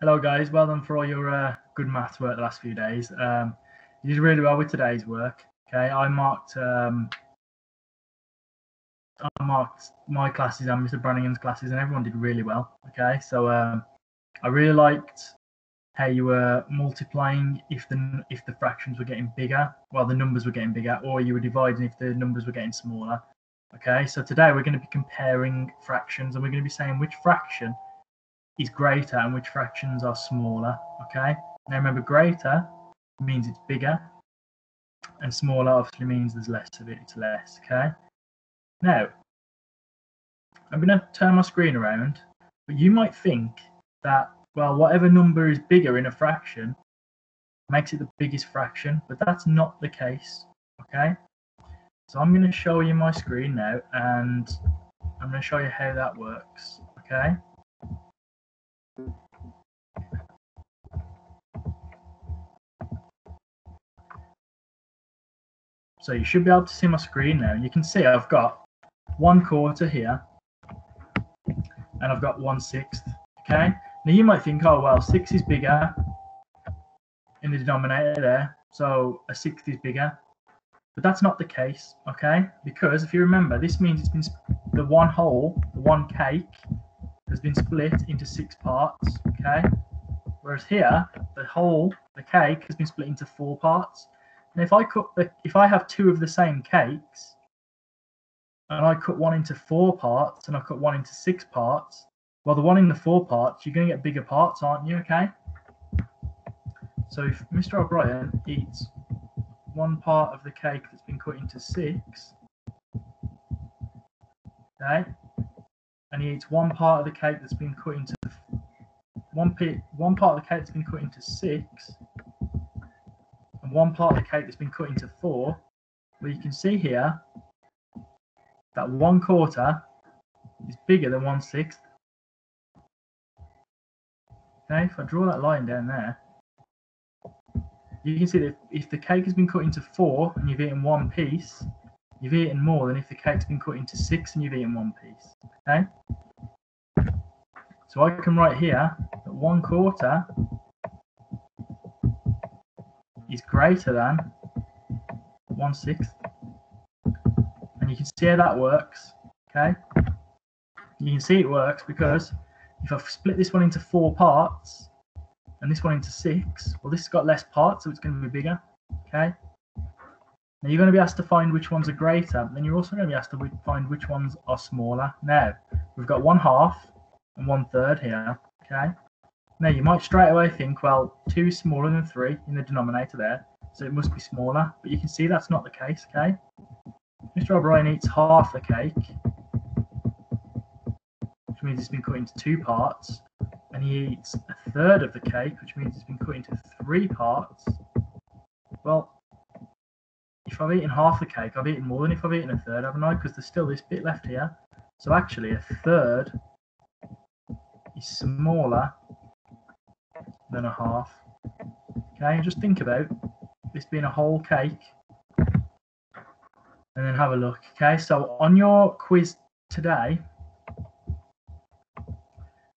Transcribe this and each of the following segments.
Hello, guys. Well done for all your uh, good maths work the last few days. Um, you did really well with today's work. Okay, I marked um, I marked my classes and Mr. Brannigan's classes, and everyone did really well. Okay, so um, I really liked how you were multiplying if the if the fractions were getting bigger, while the numbers were getting bigger, or you were dividing if the numbers were getting smaller. Okay, so today we're going to be comparing fractions, and we're going to be saying which fraction is greater and which fractions are smaller. Okay. Now remember, greater means it's bigger, and smaller obviously means there's less of it. It's less. Okay. Now I'm going to turn my screen around, but you might think that well, whatever number is bigger in a fraction makes it the biggest fraction, but that's not the case. Okay. So I'm going to show you my screen now, and I'm going to show you how that works. Okay. So you should be able to see my screen now. You can see I've got one quarter here and I've got one sixth. Okay. Now you might think, oh well, six is bigger in the denominator there, so a sixth is bigger. But that's not the case, okay? Because if you remember, this means it's been the one whole, the one cake, has been split into six parts, okay? Whereas here, the whole, the cake, has been split into four parts. And if I cut the, if I have two of the same cakes, and I cut one into four parts, and I cut one into six parts, well, the one in the four parts, you're going to get bigger parts, aren't you? Okay. So if Mr. O'Brien eats one part of the cake that's been cut into six, okay, and he eats one part of the cake that's been cut into one, one part of the cake that's been cut into six, and one part of the cake that's been cut into four, well, you can see here that one quarter is bigger than one sixth. Okay, if I draw that line down there, you can see that if the cake has been cut into four and you've eaten one piece, you've eaten more than if the cake's been cut into six and you've eaten one piece. Okay? So I can write here that one quarter is greater than one sixth. And you can see how that works. Okay? You can see it works because if I split this one into four parts and this one into six, well, this has got less parts, so it's going to be bigger. Okay? Now you're going to be asked to find which ones are greater, then you're also going to be asked to find which ones are smaller. Now, we've got one half and one third here. Okay? Now you might straight away think, well, two is smaller than three in the denominator there, so it must be smaller. But you can see that's not the case, okay? Mr. O'Brien eats half the cake, which means it's been cut into two parts, and he eats a third of the cake, which means it's been cut into three parts. Well, if I've eaten half the cake, I've eaten more than if I've eaten a third, haven't I? Because there's still this bit left here. So actually, a third is smaller than a half. Okay, just think about this being a whole cake and then have a look. Okay, so on your quiz today,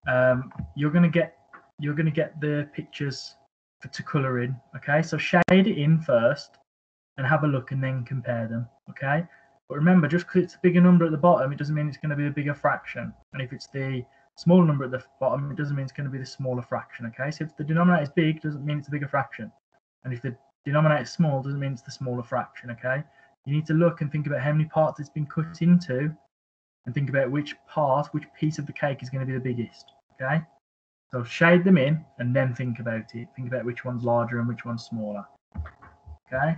um, you're gonna get you're gonna get the pictures to color in. Okay, so shade it in first and have a look and then compare them. Okay, but remember, just because it's a bigger number at the bottom, it doesn't mean it's going to be a bigger fraction. And if it's the smaller number at the bottom, it doesn't mean it's going to be the smaller fraction. Okay, so if the denominator is big, doesn't mean it's a bigger fraction. And if the denominator is small, doesn't mean it's the smaller fraction. Okay, you need to look and think about how many parts it's been cut into, and think about which part, which piece of the cake is going to be the biggest. Okay, so shade them in and then think about it. Think about which one's larger and which one's smaller. Okay.